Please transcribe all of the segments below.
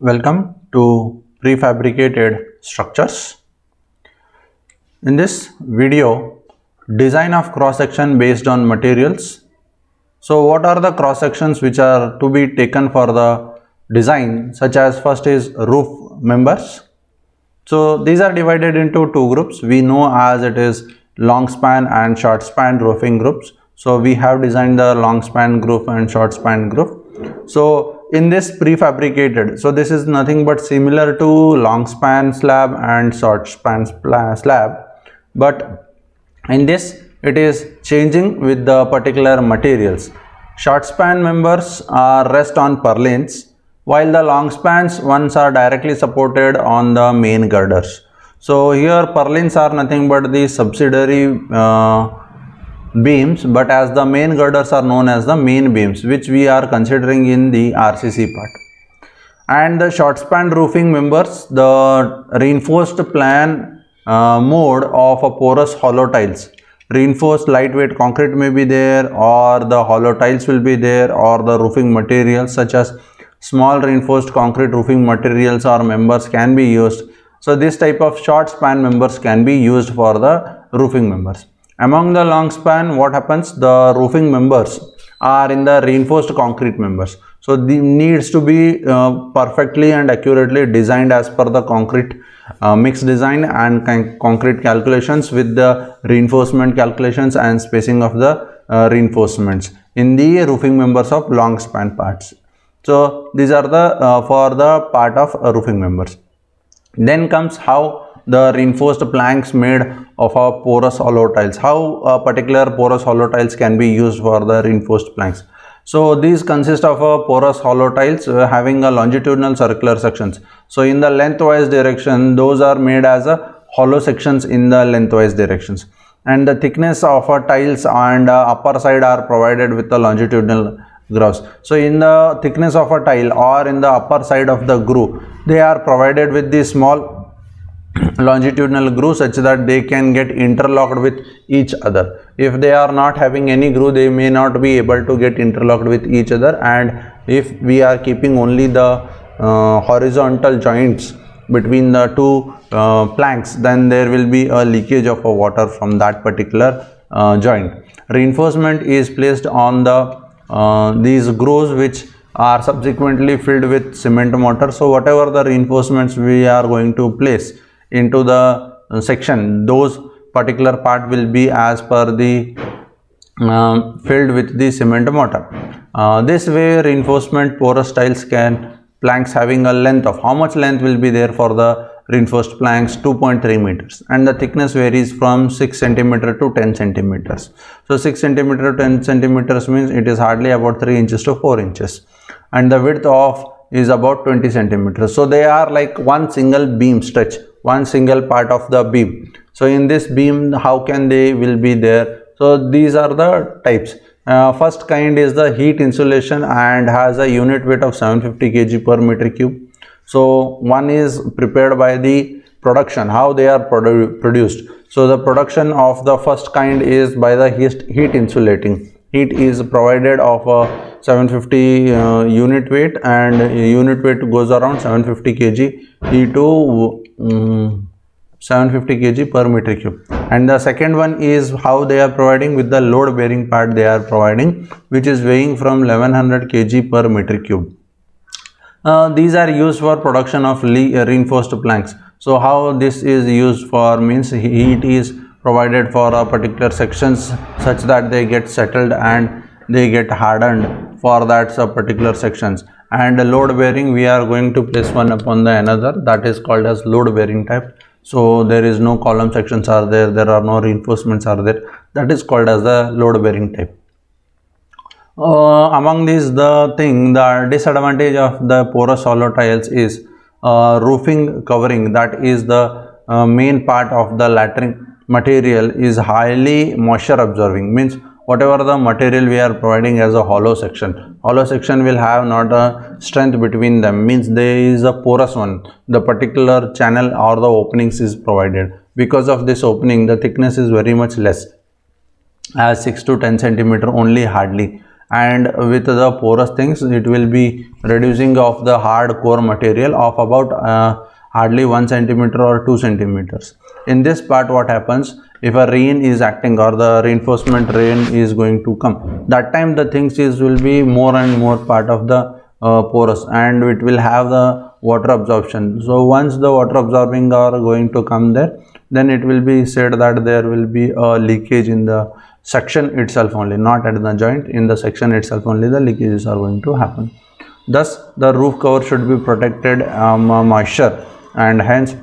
Welcome to prefabricated structures. In this video, design of cross section based on materials. So what are the cross sections which are to be taken for the design such as first is roof members. So these are divided into two groups. We know as it is long span and short span roofing groups. So we have designed the long span group and short span group. So in this prefabricated. So this is nothing but similar to long span slab and short span slab. But in this it is changing with the particular materials. Short span members are rest on purlins while the long spans ones are directly supported on the main girders. So here purlins are nothing but the subsidiary uh, beams but as the main girders are known as the main beams which we are considering in the RCC part. And the short span roofing members the reinforced plan uh, mode of a porous hollow tiles. Reinforced lightweight concrete may be there or the hollow tiles will be there or the roofing materials such as small reinforced concrete roofing materials or members can be used. So this type of short span members can be used for the roofing members. Among the long span, what happens? The roofing members are in the reinforced concrete members. So, the needs to be uh, perfectly and accurately designed as per the concrete uh, mix design and concrete calculations with the reinforcement calculations and spacing of the uh, reinforcements in the roofing members of long span parts. So, these are the uh, for the part of uh, roofing members. Then comes how the reinforced planks made of porous hollow tiles. How a particular porous hollow tiles can be used for the reinforced planks. So these consist of a porous hollow tiles uh, having a longitudinal circular sections. So in the lengthwise direction, those are made as a hollow sections in the lengthwise directions. And the thickness of a tiles and uh, upper side are provided with the longitudinal grooves. So in the thickness of a tile or in the upper side of the groove, they are provided with the small longitudinal groove such that they can get interlocked with each other. If they are not having any groove they may not be able to get interlocked with each other. And if we are keeping only the uh, horizontal joints between the two uh, planks then there will be a leakage of a water from that particular uh, joint. Reinforcement is placed on the uh, these grooves which are subsequently filled with cement mortar. So whatever the reinforcements we are going to place into the uh, section those particular part will be as per the uh, filled with the cement mortar. Uh, this way reinforcement porous tiles can planks having a length of how much length will be there for the reinforced planks 2.3 meters and the thickness varies from 6 centimeter to 10 centimeters. So 6 centimeter to 10 centimeters means it is hardly about 3 inches to 4 inches and the width of is about 20 centimeters. So they are like one single beam stretch one single part of the beam. So in this beam how can they will be there? So these are the types. Uh, first kind is the heat insulation and has a unit weight of 750 kg per meter cube. So one is prepared by the production how they are produ produced. So the production of the first kind is by the heat, heat insulating. Heat is provided of a 750 uh, unit weight and unit weight goes around 750 kg. E to um, 750 kg per meter cube. And the second one is how they are providing with the load bearing part they are providing which is weighing from 1100 kg per meter cube. Uh, these are used for production of reinforced planks. So how this is used for means heat is provided for a particular sections such that they get settled and they get hardened for that particular sections and load bearing we are going to place one upon the another. That is called as load bearing type. So there is no column sections are there. There are no reinforcements are there. That is called as the load bearing type. Uh, among these the thing the disadvantage of the porous hollow tiles is uh, roofing covering. That is the uh, main part of the lattering material is highly moisture absorbing. Means whatever the material we are providing as a hollow section hollow section will have not a strength between them. Means there is a porous one. The particular channel or the openings is provided. Because of this opening the thickness is very much less. As 6 to 10 centimeter only hardly. And with the porous things it will be reducing of the hard core material of about uh, hardly 1 centimeter or 2 centimeters. In this part what happens? If a rain is acting or the reinforcement rain is going to come that time the things is will be more and more part of the uh, porous and it will have the water absorption. So once the water absorbing are going to come there then it will be said that there will be a leakage in the section itself only not at the joint. In the section itself only the leakages are going to happen. Thus the roof cover should be protected um, moisture and hence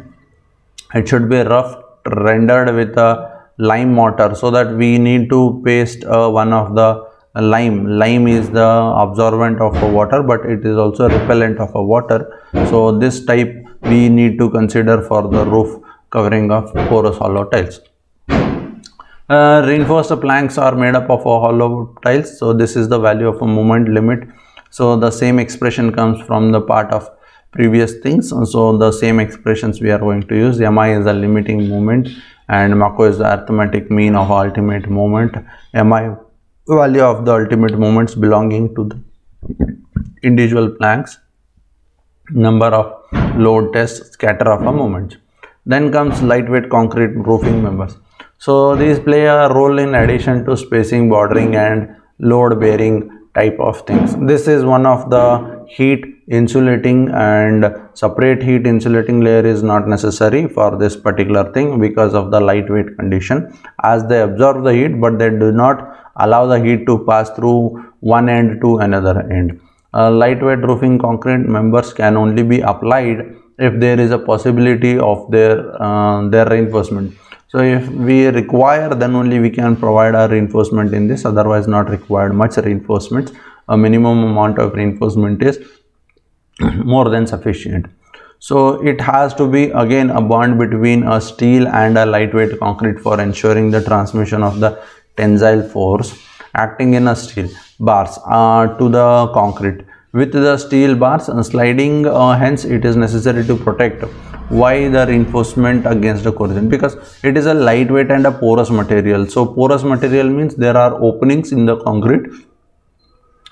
it should be rough rendered with a lime mortar so that we need to paste uh, one of the lime lime is the absorbent of water but it is also repellent of a water so this type we need to consider for the roof covering of porous hollow tiles uh, reinforced planks are made up of hollow tiles. So this is the value of a moment limit. So the same expression comes from the part of previous things. So the same expressions we are going to use. Mi is the limiting moment and Mako is the arithmetic mean of ultimate moment. Mi value of the ultimate moments belonging to the individual planks. Number of load tests, scatter of a moment. Then comes lightweight concrete roofing members. So these play a role in addition to spacing, bordering and load bearing type of things. This is one of the heat insulating and separate heat insulating layer is not necessary for this particular thing because of the lightweight condition as they absorb the heat but they do not allow the heat to pass through one end to another end. Lightweight roofing concrete members can only be applied if there is a possibility of their uh, their reinforcement so if we require then only we can provide our reinforcement in this otherwise not required much reinforcement. A minimum amount of reinforcement is more than sufficient. So it has to be again a bond between a steel and a lightweight concrete for ensuring the transmission of the tensile force acting in a steel bars uh, to the concrete. With the steel bars uh, sliding uh, hence it is necessary to protect why the reinforcement against the corrosion because it is a lightweight and a porous material so porous material means there are openings in the concrete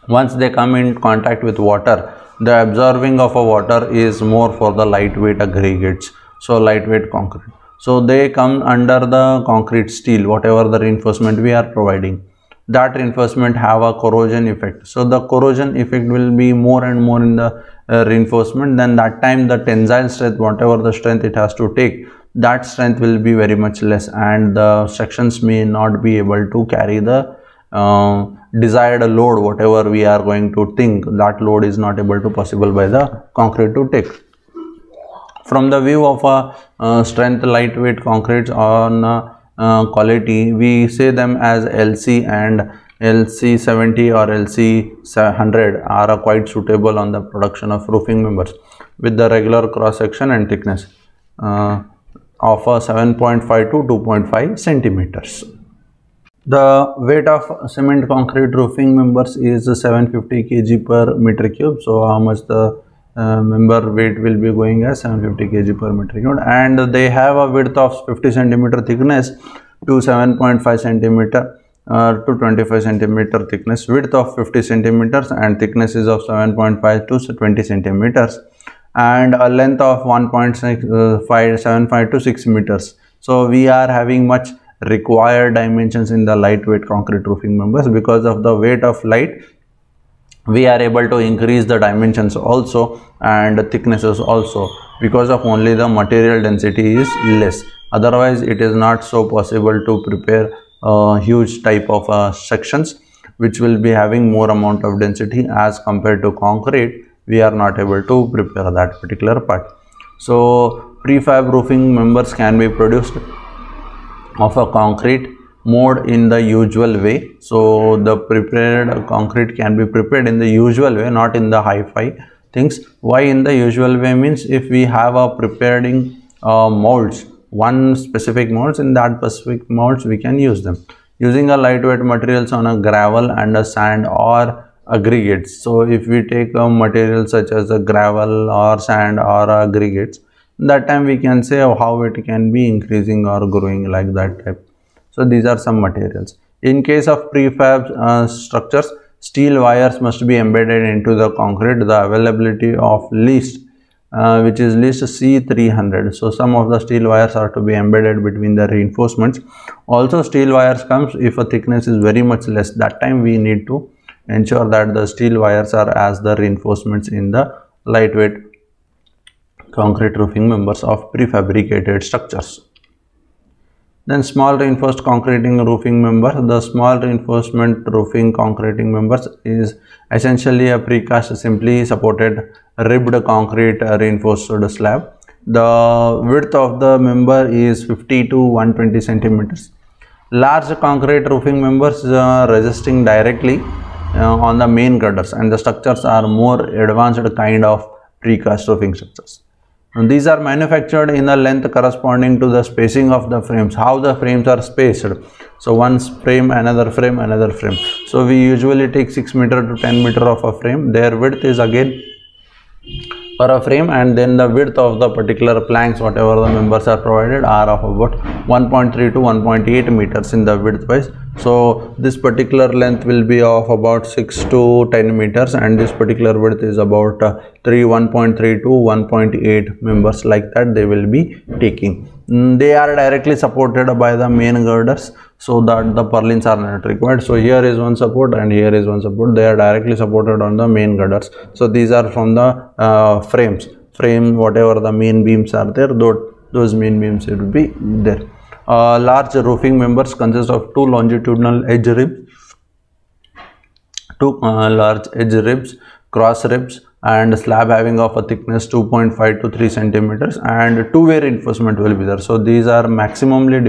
once they come in contact with water the absorbing of a water is more for the lightweight aggregates so lightweight concrete. So they come under the concrete steel whatever the reinforcement we are providing. That reinforcement have a corrosion effect. So the corrosion effect will be more and more in the uh, reinforcement. Then that time the tensile strength whatever the strength it has to take that strength will be very much less and the sections may not be able to carry the uh, desired load whatever we are going to think that load is not able to possible by the concrete to take from the view of a uh, strength lightweight concretes on uh, uh, quality we say them as lc and LC70 or LC100 are quite suitable on the production of roofing members with the regular cross section and thickness uh, of 7.5 to 2.5 centimeters. The weight of cement concrete roofing members is 750 kg per meter cube. So how much the uh, member weight will be going as 750 kg per meter cube. And they have a width of 50 centimeter thickness to 7.5 centimeter uh, to 25 centimeter thickness. Width of 50 centimeters and thickness is of 7.5 to 20 centimeters. And a length of 1.75 to 6 meters. So we are having much required dimensions in the lightweight concrete roofing members. Because of the weight of light we are able to increase the dimensions also and thicknesses also. Because of only the material density is less. Otherwise it is not so possible to prepare huge type of uh, sections which will be having more amount of density. As compared to concrete we are not able to prepare that particular part. So prefab roofing members can be produced of a concrete mode in the usual way. So the prepared concrete can be prepared in the usual way not in the hi-fi things. Why in the usual way means if we have a preparing uh, molds one specific molds in that specific molds we can use them. Using a lightweight materials on a gravel and a sand or aggregates. So if we take a material such as a gravel or sand or aggregates that time we can say how it can be increasing or growing like that type. So these are some materials. In case of prefab uh, structures steel wires must be embedded into the concrete. The availability of least uh, which is least C300 so some of the steel wires are to be embedded between the reinforcements. Also steel wires comes if a thickness is very much less. That time we need to ensure that the steel wires are as the reinforcements in the lightweight concrete roofing members of prefabricated structures. Then small reinforced concreting roofing member. The small reinforcement roofing concreting members is essentially a precast simply supported ribbed concrete reinforced slab. The width of the member is 50 to 120 centimeters. Large concrete roofing members uh, resisting directly uh, on the main girders and the structures are more advanced kind of precast roofing structures. And these are manufactured in a length corresponding to the spacing of the frames, how the frames are spaced. So one frame, another frame, another frame. So we usually take 6 meter to 10 meter of a frame. Their width is again for a frame and then the width of the particular planks whatever the members are provided are of about 1.3 to 1.8 meters in the width wise so this particular length will be of about 6 to 10 meters and this particular width is about uh, 3 1.3 to 1.8 members like that they will be taking. Mm, they are directly supported by the main girders so that the purlins are not required. So here is one support and here is one support. They are directly supported on the main girders. So these are from the uh, frames. Frame whatever the main beams are there those, those main beams will be there uh, large roofing members consist of two longitudinal edge ribs, two uh, large edge ribs, cross ribs and slab having of a thickness 2.5 to 3 centimeters and two-way reinforcement will be there. So these are maximally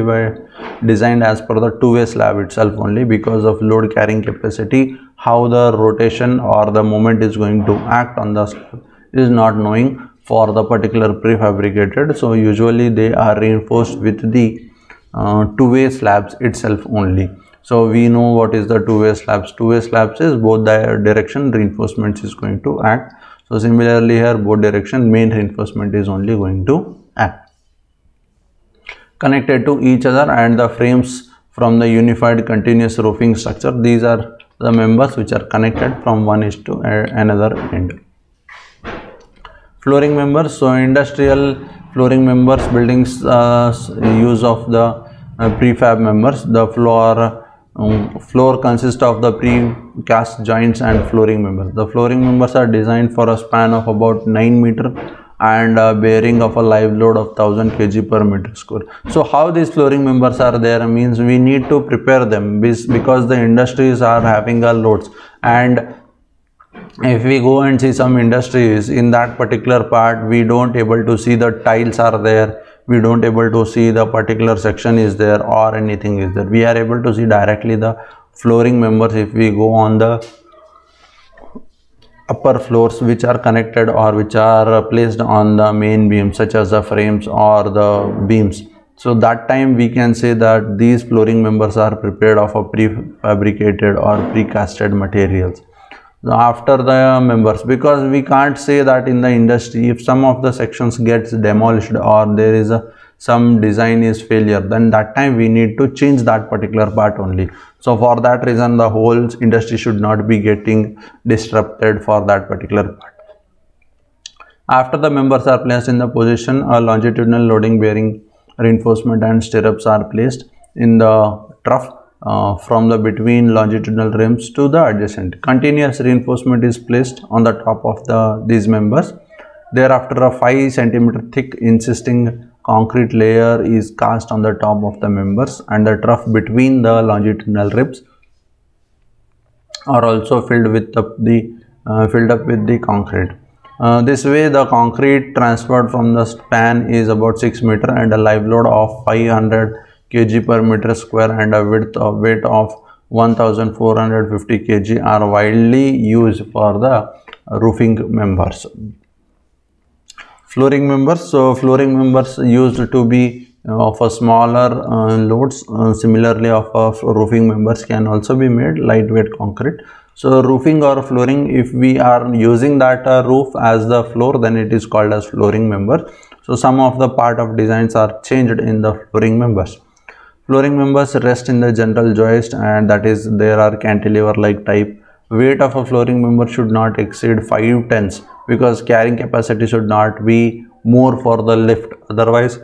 designed as per the two-way slab itself only because of load carrying capacity, how the rotation or the moment is going to act on the slab is not knowing for the particular prefabricated. So usually they are reinforced with the uh, two-way slabs itself only. So we know what is the two-way slabs. Two-way slabs is both the direction reinforcements is going to act. So similarly here both direction main reinforcement is only going to act. Connected to each other and the frames from the unified continuous roofing structure these are the members which are connected from one is to another end. Flooring members. So industrial flooring members buildings uh, use of the prefab members. The floor um, floor consists of the precast joints and flooring members. The flooring members are designed for a span of about 9 meter and a bearing of a live load of 1000 kg per meter square. So how these flooring members are there means we need to prepare them because the industries are having a loads and if we go and see some industries in that particular part we don't able to see the tiles are there we don't able to see the particular section is there or anything is there. We are able to see directly the flooring members if we go on the upper floors which are connected or which are placed on the main beam such as the frames or the beams. So that time we can say that these flooring members are prepared of a prefabricated or precasted materials after the members because we can't say that in the industry if some of the sections gets demolished or there is a some design is failure then that time we need to change that particular part only. So for that reason the whole industry should not be getting disrupted for that particular part. After the members are placed in the position a longitudinal loading bearing reinforcement and stirrups are placed in the trough uh, from the between longitudinal rims to the adjacent. Continuous reinforcement is placed on the top of the these members. Thereafter, a 5 centimeter thick insisting concrete layer is cast on the top of the members and the trough between the longitudinal ribs are also filled with the, the uh, filled up with the concrete. Uh, this way the concrete transferred from the span is about 6 meter and a live load of 500 kg per meter square and a width of weight of 1450 kg are widely used for the roofing members. Flooring members so flooring members used to be of a smaller uh, loads uh, similarly of a roofing members can also be made lightweight concrete. So roofing or flooring if we are using that uh, roof as the floor then it is called as flooring member. So some of the part of designs are changed in the flooring members Flooring members rest in the general joist and that is there are cantilever like type. Weight of a flooring member should not exceed 5 tons because carrying capacity should not be more for the lift. Otherwise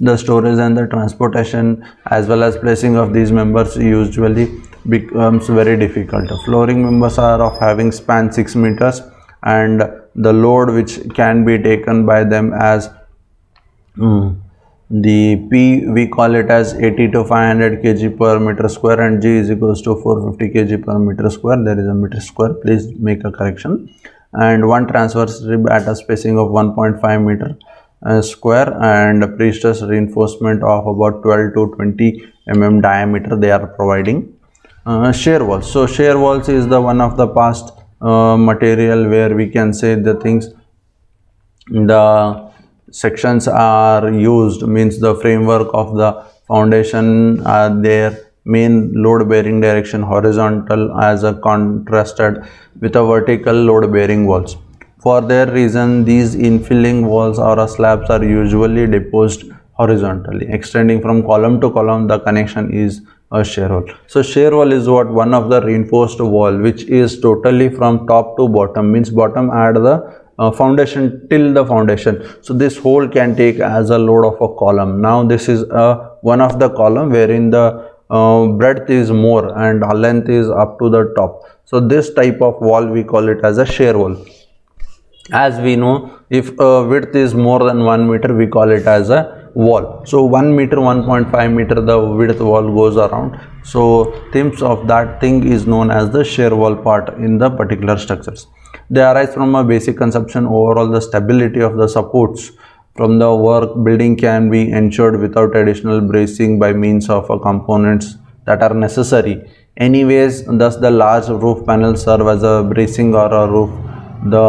the storage and the transportation as well as placing of these members usually becomes very difficult. Flooring members are of having span 6 meters and the load which can be taken by them as mm, the P we call it as 80 to 500 kg per meter square and G is equals to 450 kg per meter square. There is a meter square. Please make a correction. And one transverse rib at a spacing of 1.5 meter uh, square and pre-stress reinforcement of about 12 to 20 mm diameter they are providing. Uh, shear walls. So shear walls is the one of the past uh, material where we can say the things the sections are used means the framework of the foundation uh, are there main load bearing direction horizontal as a contrasted with a vertical load bearing walls. For their reason these infilling walls or slabs are usually deposed horizontally extending from column to column. The connection is a shear wall. So shear wall is what? One of the reinforced wall which is totally from top to bottom means bottom add the uh, foundation till the foundation. So this hole can take as a load of a column. Now this is a one of the column wherein the uh, breadth is more and length is up to the top. So this type of wall we call it as a shear wall. As we know if uh, width is more than one meter we call it as a wall. So 1 meter 1.5 meter the width wall goes around. So themes of that thing is known as the shear wall part in the particular structures they arise from a basic conception overall the stability of the supports from the work building can be ensured without additional bracing by means of components that are necessary. Anyways, thus the large roof panels serve as a bracing or a roof. The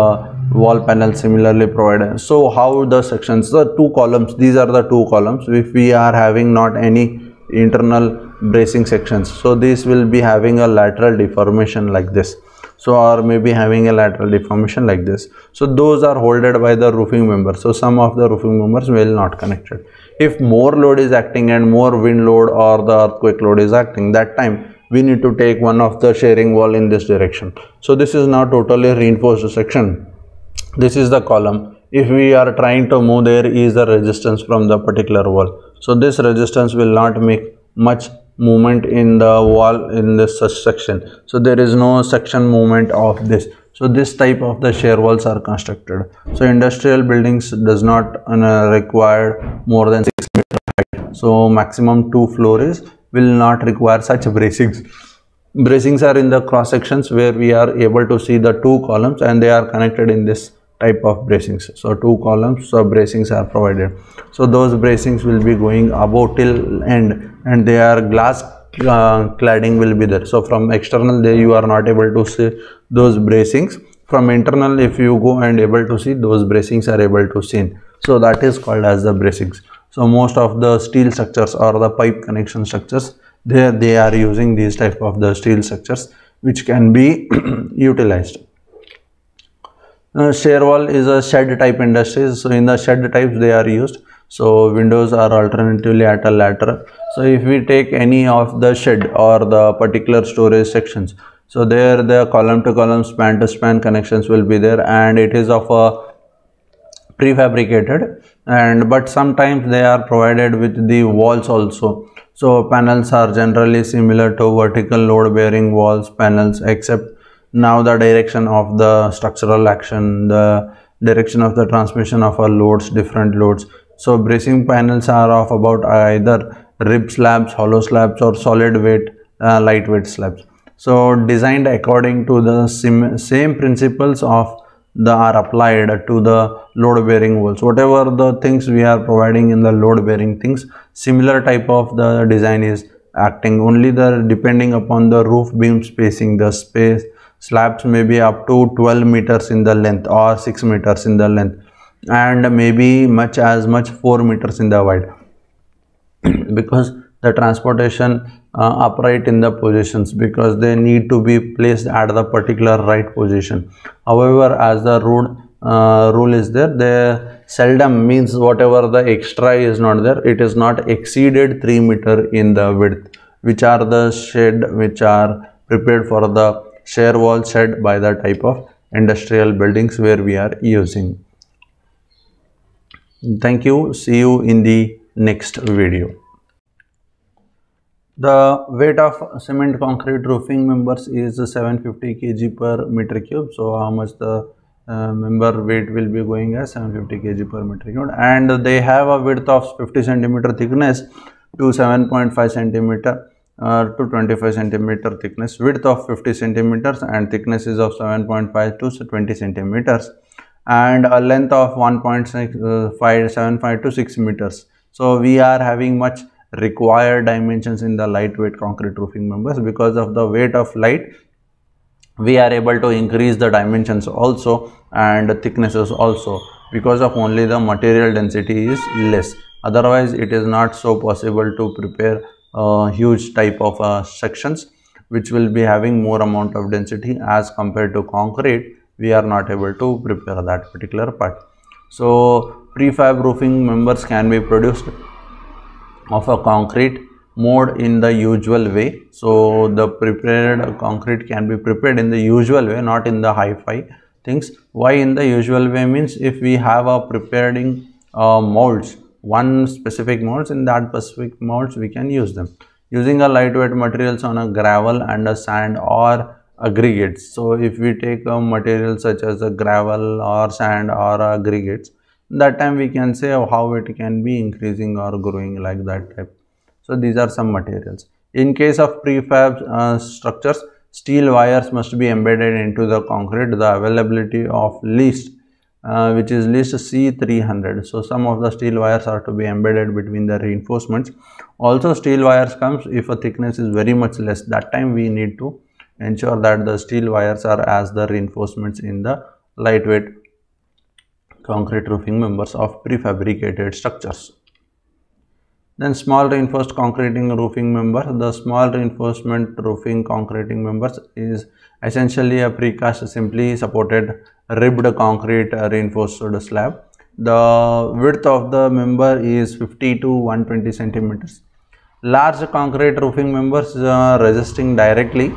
wall panel similarly provided. So how the sections, the two columns, these are the two columns. If we are having not any internal bracing sections, so this will be having a lateral deformation like this so or maybe having a lateral deformation like this. So those are holded by the roofing members. So some of the roofing members will not connected. If more load is acting and more wind load or the earthquake load is acting that time we need to take one of the sharing wall in this direction. So this is now totally reinforced section. This is the column. If we are trying to move there is the resistance from the particular wall. So this resistance will not make much movement in the wall in this section. So there is no section movement of this. So this type of the shear walls are constructed. So industrial buildings does not uh, require more than 6 meter height. So maximum two floors will not require such bracings. Bracings are in the cross sections where we are able to see the two columns and they are connected in this type of bracings. So two columns so bracings are provided. So those bracings will be going above till end and they are glass uh, cladding will be there. So from external there you are not able to see those bracings. From internal if you go and able to see those bracings are able to seen so that is called as the bracings. So most of the steel structures or the pipe connection structures there they are using these type of the steel structures which can be utilized uh, shear wall is a shed type industry. So in the shed types they are used. So windows are alternatively at a lateral. So if we take any of the shed or the particular storage sections, so there the column to column span to span connections will be there and it is of a prefabricated and but sometimes they are provided with the walls also. So panels are generally similar to vertical load bearing walls panels except now the direction of the structural action the direction of the transmission of our loads different loads. So bracing panels are of about either rib slabs hollow slabs or solid weight uh, lightweight slabs. So designed according to the same principles of the are applied to the load bearing walls. Whatever the things we are providing in the load bearing things similar type of the design is acting. Only the depending upon the roof beam spacing the space slabs may be up to 12 meters in the length or 6 meters in the length and maybe much as much 4 meters in the wide. Because the transportation uh, upright in the positions because they need to be placed at the particular right position. However as the rule uh, rule is there they seldom means whatever the extra is not there it is not exceeded 3 meter in the width which are the shed which are prepared for the shear wall shed by the type of industrial buildings where we are using. Thank you. See you in the next video. The weight of cement concrete roofing members is 750 kg per meter cube. So how much the uh, member weight will be going as 750 kg per meter cube and they have a width of 50 centimeter thickness to 7.5 centimeter uh, to 25 centimeter thickness width of 50 centimeters and thickness is of 7.5 to 20 centimeters and a length of 1.75 uh, to 6 meters. So we are having much required dimensions in the lightweight concrete roofing members. Because of the weight of light we are able to increase the dimensions also and thicknesses also. Because of only the material density is less. Otherwise it is not so possible to prepare huge type of uh, sections which will be having more amount of density as compared to concrete. We are not able to prepare that particular part. So prefab roofing members can be produced of a concrete mode in the usual way. So the prepared concrete can be prepared in the usual way not in the hi-fi things. Why in the usual way means if we have a preparing uh, molds one specific molds in that specific molds we can use them using a lightweight materials on a gravel and a sand or aggregates so if we take a material such as a gravel or sand or aggregates that time we can say how it can be increasing or growing like that type so these are some materials. In case of prefab uh, structures, steel wires must be embedded into the concrete. The availability of least uh, which is least C300. So some of the steel wires are to be embedded between the reinforcements. Also steel wires comes if a thickness is very much less. That time we need to ensure that the steel wires are as the reinforcements in the lightweight concrete roofing members of prefabricated structures. Then small reinforced concreting roofing member. The small reinforcement roofing concreting members is essentially a precast simply supported ribbed concrete reinforced slab. The width of the member is 50 to 120 centimeters. Large concrete roofing members uh, resisting directly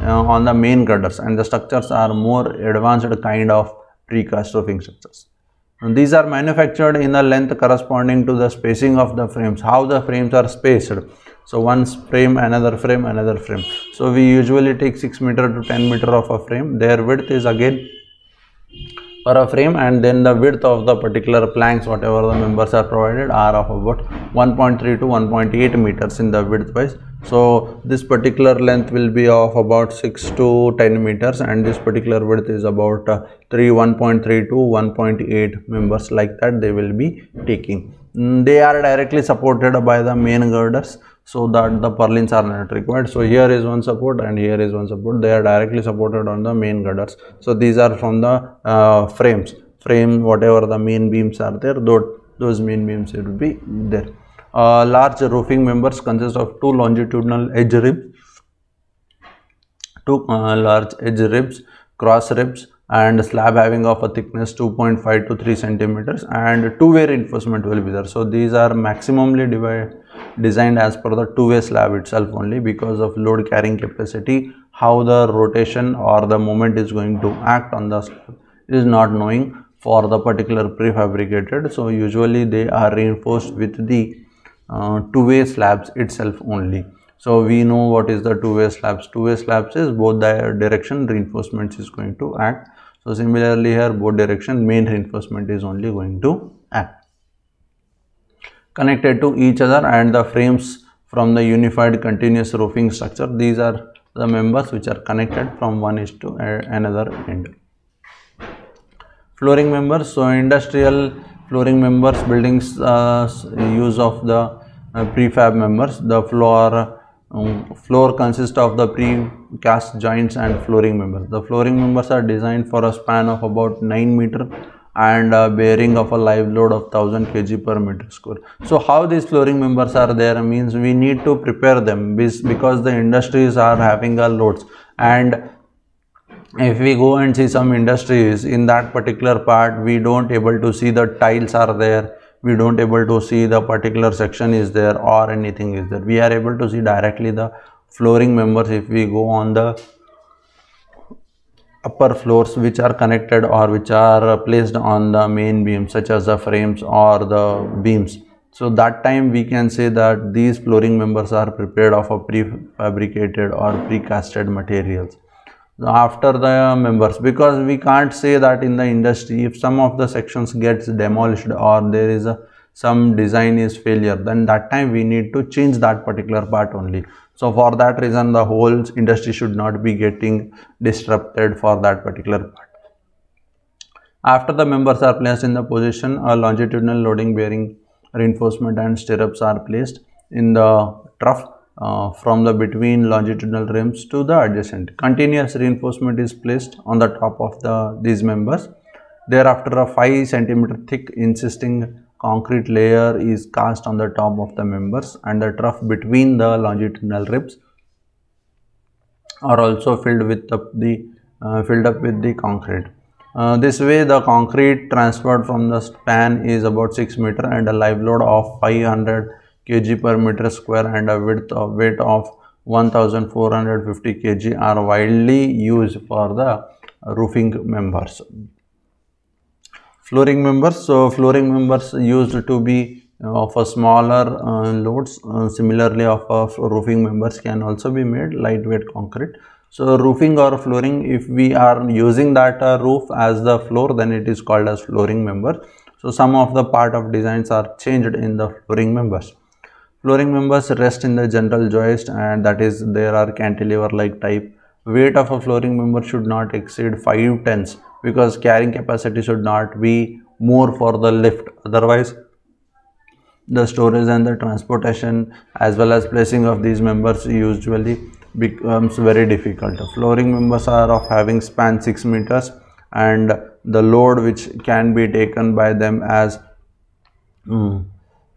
uh, on the main girders and the structures are more advanced kind of precast roofing structures. And these are manufactured in a length corresponding to the spacing of the frames, how the frames are spaced. So one frame, another frame, another frame. So we usually take 6 meter to 10 meter of a frame. Their width is again for a frame and then the width of the particular planks whatever the members are provided are of about 1.3 to 1.8 meters in the width wise. So this particular length will be of about 6 to 10 meters and this particular width is about uh, 3 1.3 to 1.8 members like that they will be taking. Mm, they are directly supported by the main girders so that the purlins are not required. So here is one support and here is one support. They are directly supported on the main girders so these are from the uh, frames. Frame whatever the main beams are there those, those main beams will be there. Uh, large roofing members consist of two longitudinal edge ribs, two uh, large edge ribs, cross ribs and slab having of a thickness 2.5 to 3 centimeters and two-way reinforcement will be there. So these are maximally divide, designed as per the two-way slab itself only because of load carrying capacity, how the rotation or the moment is going to act on the slab is not knowing for the particular prefabricated. So usually they are reinforced with the uh, two-way slabs itself only. So we know what is the two-way slabs. Two-way slabs is both the direction reinforcements is going to act. So similarly here both direction main reinforcement is only going to act. Connected to each other and the frames from the unified continuous roofing structure. These are the members which are connected from one is to another end. Flooring members. So industrial flooring members buildings uh, use of the uh, prefab members the floor um, floor consists of the precast joints and flooring members the flooring members are designed for a span of about 9 meter and a bearing of a live load of 1000 kg per meter square. So how these flooring members are there means we need to prepare them because the industries are having a loads. And if we go and see some industries in that particular part we don't able to see the tiles are there. We don't able to see the particular section is there or anything is there. We are able to see directly the flooring members if we go on the upper floors which are connected or which are placed on the main beam such as the frames or the beams. So that time we can say that these flooring members are prepared of a prefabricated or precasted materials. After the members because we can't say that in the industry if some of the sections gets demolished or there is a some design is failure then that time we need to change that particular part only so for that reason the whole industry should not be getting disrupted for that particular part after the members are placed in the position a longitudinal loading bearing reinforcement and stirrups are placed in the trough uh, from the between longitudinal rims to the adjacent. Continuous reinforcement is placed on the top of the these members. Thereafter, a 5 centimeter thick insisting concrete layer is cast on the top of the members and the trough between the longitudinal ribs are also filled with the, the uh, filled up with the concrete. Uh, this way the concrete transferred from the span is about 6 meter and a live load of 500 kg per meter square and a width of weight of 1450 kg are widely used for the roofing members. Flooring members, so flooring members used to be of a smaller uh, loads. Uh, similarly of a roofing members can also be made lightweight concrete. So roofing or flooring if we are using that uh, roof as the floor then it is called as flooring member. So some of the part of designs are changed in the flooring members. Flooring members rest in the general joist and that is there are cantilever like type. Weight of a flooring member should not exceed 5 tons because carrying capacity should not be more for the lift. Otherwise, the storage and the transportation as well as placing of these members usually becomes very difficult. Flooring members are of having span 6 meters and the load which can be taken by them as mm,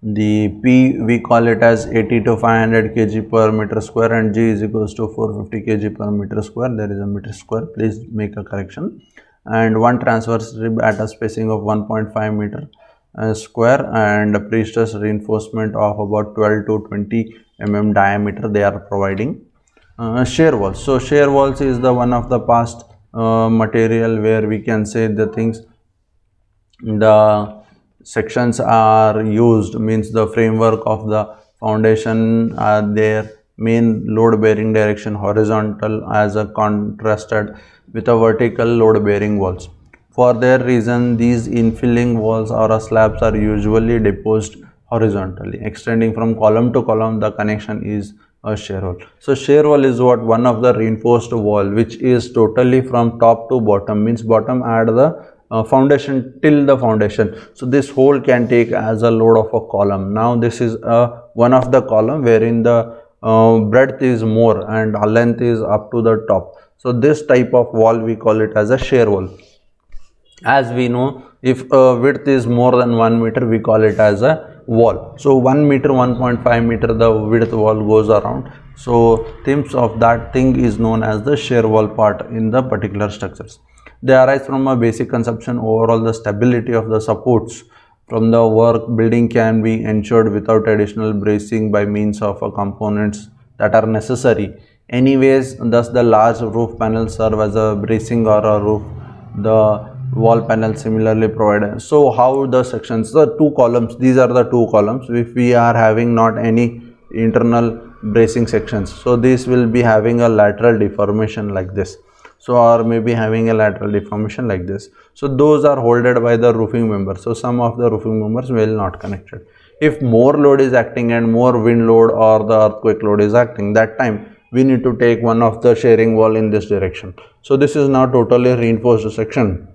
the P we call it as 80 to 500 kg per meter square and G is equals to 450 kg per meter square. There is a meter square. Please make a correction. And one transverse rib at a spacing of 1.5 meter uh, square and a pre-stress reinforcement of about 12 to 20 mm diameter they are providing. Uh, shear walls. So shear walls is the one of the past uh, material where we can say the things the sections are used means the framework of the foundation are their main load bearing direction horizontal as a contrasted with a vertical load bearing walls. For their reason these infilling walls or slabs are usually deposed horizontally extending from column to column the connection is a shear wall. So shear wall is what one of the reinforced wall which is totally from top to bottom means bottom add the uh, foundation till the foundation. So this hole can take as a load of a column. Now this is a one of the column wherein the uh, breadth is more and length is up to the top. So this type of wall we call it as a shear wall. As we know if uh, width is more than 1 meter we call it as a wall. So 1 meter 1.5 meter the width wall goes around. So themes of that thing is known as the shear wall part in the particular structures they arise from a basic conception overall the stability of the supports from the work building can be ensured without additional bracing by means of components that are necessary. Anyways, thus the large roof panels serve as a bracing or a roof. The wall panel similarly provided. So how the sections, the two columns, these are the two columns. If we are having not any internal bracing sections, so this will be having a lateral deformation like this so or maybe having a lateral deformation like this. So those are holded by the roofing members so some of the roofing members will not connected. If more load is acting and more wind load or the earthquake load is acting that time we need to take one of the sharing wall in this direction. So this is now totally reinforced section.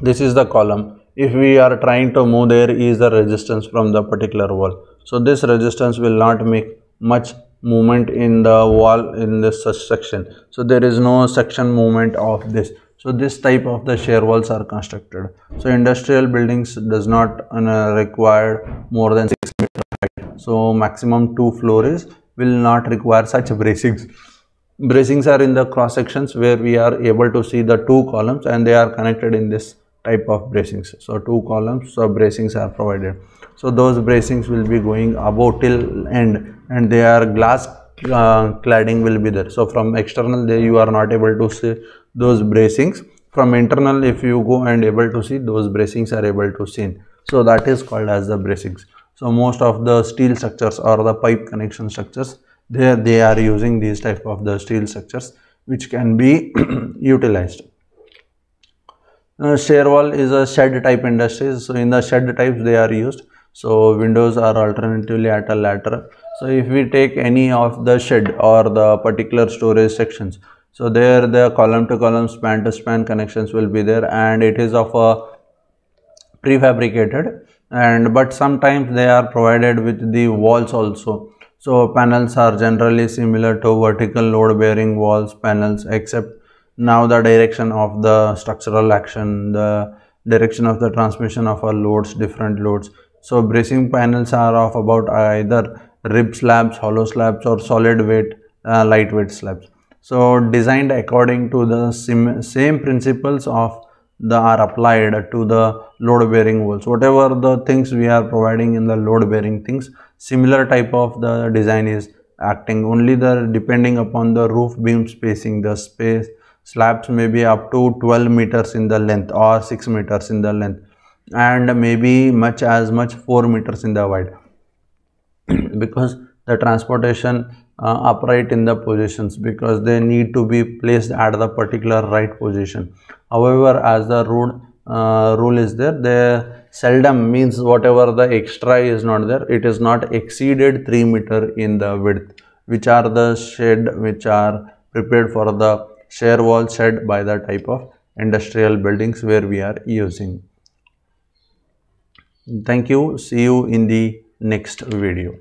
This is the column. If we are trying to move there is a resistance from the particular wall. So this resistance will not make much movement in the wall in this section. So there is no section movement of this. So this type of the shear walls are constructed. So industrial buildings does not uh, require more than 6 meter height. So maximum two floors will not require such bracings. Bracings are in the cross sections where we are able to see the two columns and they are connected in this type of bracings. So two columns so bracings are provided. So those bracings will be going above till end and their glass uh, cladding will be there. So from external there you are not able to see those bracings. From internal if you go and able to see those bracings are able to seen so that is called as the bracings. So most of the steel structures or the pipe connection structures there they are using these type of the steel structures which can be utilized. Uh, shear wall is a shed type industries so in the shed types they are used. So windows are alternatively at a lateral so if we take any of the shed or the particular storage sections so there the column to column span to span connections will be there and it is of a prefabricated and but sometimes they are provided with the walls also. So panels are generally similar to vertical load bearing walls panels except now the direction of the structural action the direction of the transmission of our loads different loads. So bracing panels are of about either rib slabs hollow slabs or solid weight uh, lightweight slabs. So designed according to the same principles of the are applied to the load bearing walls. Whatever the things we are providing in the load bearing things, similar type of the design is acting. Only the depending upon the roof beam spacing the space slabs may be up to 12 meters in the length or 6 meters in the length and maybe much as much 4 meters in the wide because the transportation uh, upright in the positions because they need to be placed at the particular right position. However as the rule uh, rule is there they seldom means whatever the extra is not there it is not exceeded 3 meter in the width which are the shed which are prepared for the shear wall shed by the type of industrial buildings where we are using. Thank you. See you in the next video